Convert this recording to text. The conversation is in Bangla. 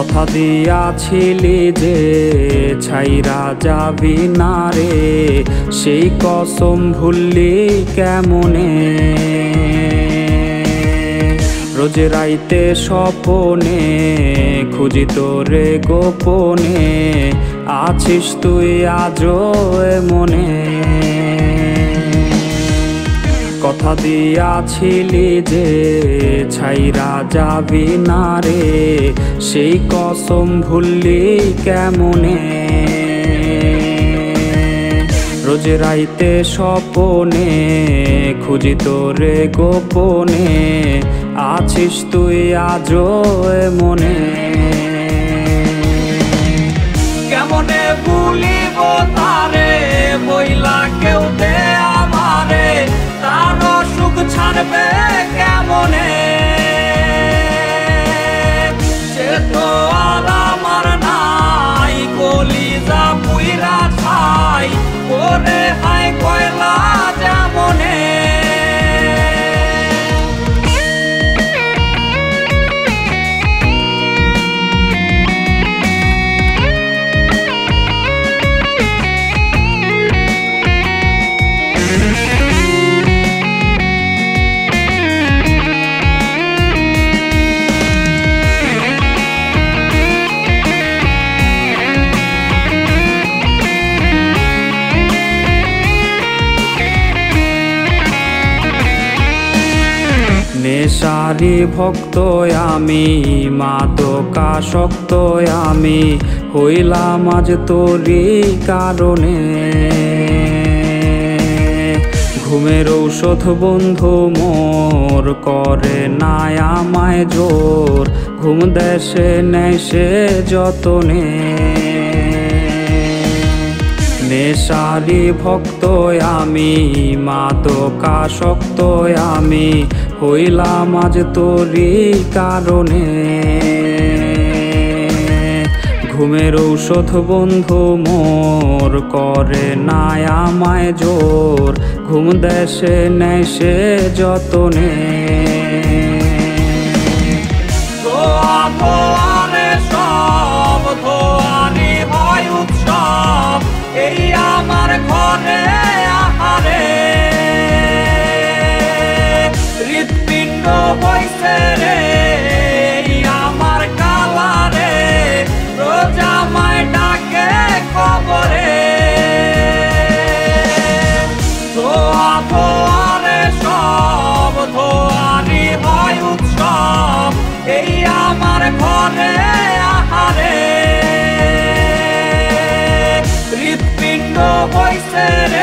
কথা দিয়াছিলি যে ছাইরা যাবি না রে সেই কসম ভুললি কেমনে? রোজ রাইতে স্বপনে, খুঁজি তোরে গোপনে, আছিস তুই আজও মনে কথা দিয়াছিলি যে, ছাইরা যাবি না রে। সেই কসম ভুললি কেমনে? রোজ রাইতে স্বপনে খুঁজি তোরে গোপনে। আছিস তুই আজও মনে কেমনে ভুলিব তারে de pergamones. নেশারি ভক্ত আমি, মাদকাসক্ত আমি, হইলাম আজ তোরই কারণে। ঘুমের ঔষধ বন্ধু মোর করে না আমায় জোর, ঘুম দেশে সে যতনে। নেশারি ভক্ত আমি মাদকাসক্ত আমি হইলাম আজ তোরই কারণে। ঘুমের ঔষধ বন্ধু মোর করে নাই আমায় জোর। ঘুম দেশে নেশে যতনে। বইছে রে আমার কালা রে রোজা মায় ডাকে কবরে। ধোয়া ধোয়ারে সব, ধোয়ারি হয় উৎসব, এই আমার ঘরে আহারে। হৃৎপিণ্ড বইছে রে